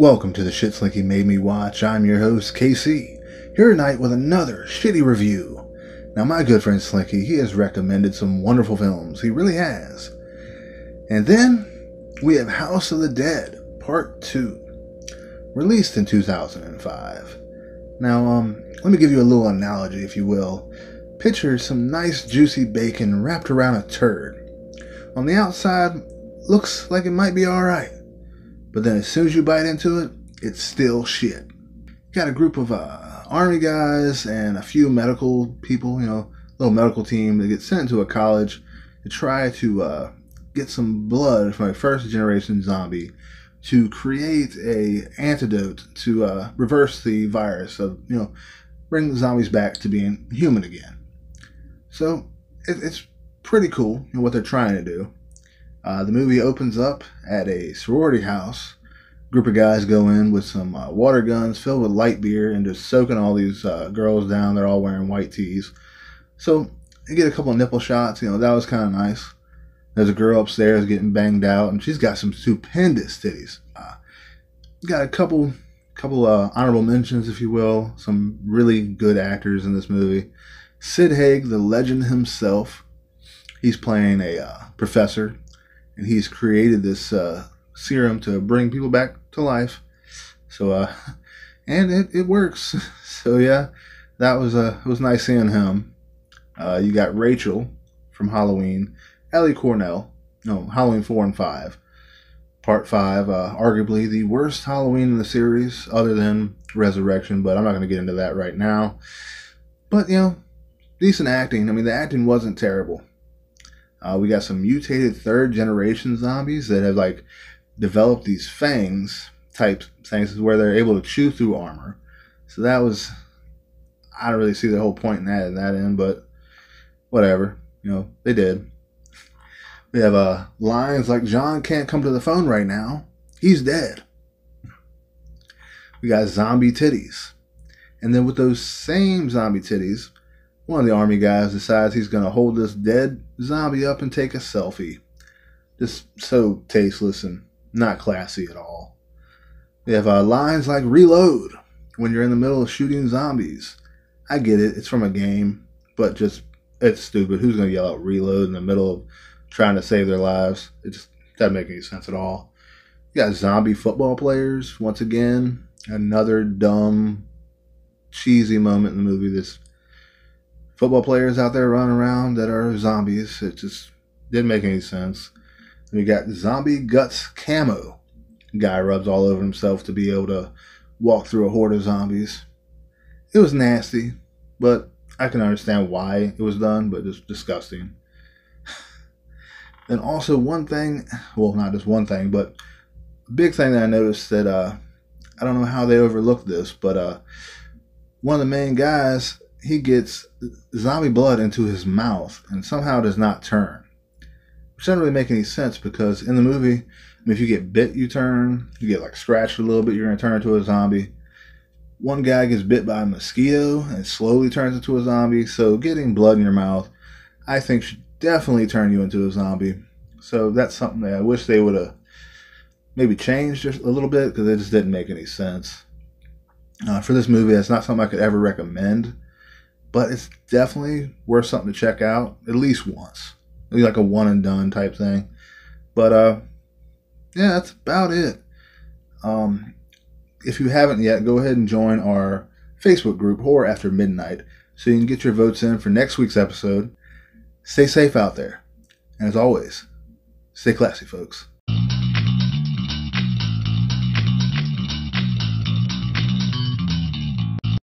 Welcome to the Shit Slinky Made Me Watch. I'm your host, KC, here tonight with another shitty review. Now, my good friend Slinky, he has recommended some wonderful films. He really has. And then we have House of the Dead, Part 2, released in 2005. Now, um, let me give you a little analogy, if you will. Picture some nice juicy bacon wrapped around a turd. On the outside, looks like it might be alright. But then as soon as you bite into it, it's still shit. Got a group of uh, army guys and a few medical people, you know, a little medical team that get sent to a college to try to uh, get some blood from a first generation zombie to create a antidote to uh, reverse the virus of you know bring the zombies back to being human again. So it, it's pretty cool you know, what they're trying to do. Uh, the movie opens up at a sorority house. group of guys go in with some uh, water guns filled with light beer and just soaking all these uh, girls down. They're all wearing white tees. So you get a couple of nipple shots. You know that was kind of nice. There's a girl upstairs getting banged out, and she's got some stupendous titties. Uh, got a couple, couple uh, honorable mentions, if you will. Some really good actors in this movie. Sid Haig, the legend himself. He's playing a uh, professor and he's created this uh, serum to bring people back to life. So, uh, and it, it works. So yeah, that was uh, it was nice seeing him. Uh, you got Rachel from Halloween, Ellie Cornell, no Halloween four and five, part five. Uh, arguably the worst Halloween in the series, other than Resurrection, but I'm not going to get into that right now. But you know, decent acting. I mean, the acting wasn't terrible. Uh, we got some mutated third generation zombies that have like developed these fangs type things where they're able to chew through armor. So that was I don't really see the whole point in that in that end, but whatever. You know, they did. We have uh, lines like John can't come to the phone right now. He's dead. We got zombie titties. And then with those same zombie titties, one of the army guys decides he's going to hold this dead zombie up and take a selfie. Just so tasteless and not classy at all. We have uh, lines like reload when you're in the middle of shooting zombies. I get it, it's from a game, but just it's stupid. Who's going to yell out reload in the middle of trying to save their lives? It just doesn't make any sense at all. You got zombie football players, once again. Another dumb, cheesy moment in the movie. This football players out there running around that are zombies. It just didn't make any sense. we got zombie guts camo. Guy rubs all over himself to be able to walk through a horde of zombies. It was nasty, but I can understand why it was done, but it's disgusting. and also one thing, well, not just one thing, but big thing that I noticed that uh, I don't know how they overlooked this, but uh, one of the main guys he gets zombie blood into his mouth and somehow does not turn. Which doesn't really make any sense because in the movie, I mean, if you get bit, you turn. You get like scratched a little bit, you're going to turn into a zombie. One guy gets bit by a mosquito and slowly turns into a zombie. So getting blood in your mouth, I think, should definitely turn you into a zombie. So that's something that I wish they would have maybe changed just a little bit because it just didn't make any sense. Uh, for this movie, that's not something I could ever recommend but it's definitely worth something to check out at least once. Maybe like a one and done type thing. But uh, yeah, that's about it. Um, if you haven't yet, go ahead and join our Facebook group, Horror After Midnight, so you can get your votes in for next week's episode. Stay safe out there. And as always, stay classy, folks.